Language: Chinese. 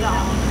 了。